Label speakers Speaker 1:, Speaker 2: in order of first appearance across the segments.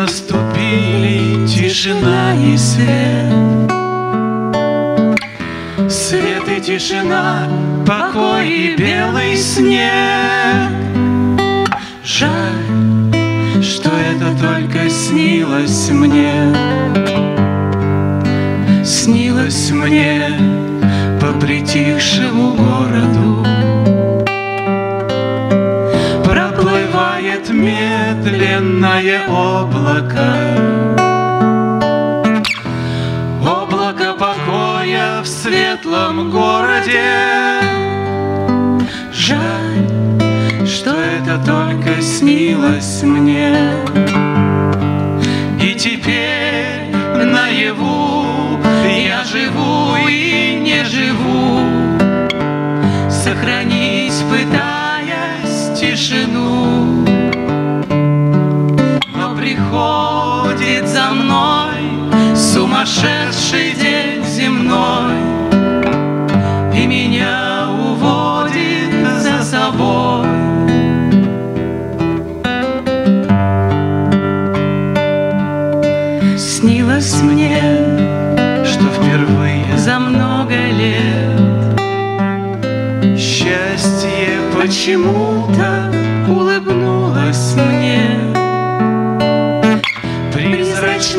Speaker 1: наступили тишина и свет. Свет и тишина, покой и белый снег. Жаль, что это только снилось мне. Снилось мне по притихшему городу. Медленное облако. Облако покоя в светлом городе. Жаль, что это только снилось мне. И теперь наяву я живу и не живу, Сохранить пытаясь тишину. Но приходит за мной сумасшедший день земной, И меня уводит за собой. Снилось мне, что впервые за много лет Счастье почему-то улыбнулось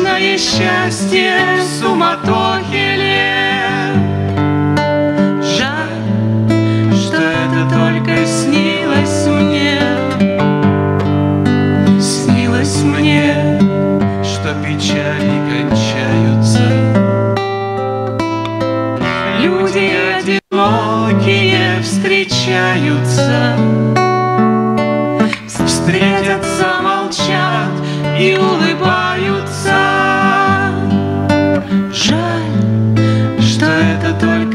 Speaker 1: Призрачное счастье в суматохе лет. Жаль, что это только снилось мне. Снилось мне, что печали кончаются. Люди одинокие встречаются. Встретятся, молчат и улыбаются Doctor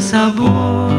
Speaker 1: sabor.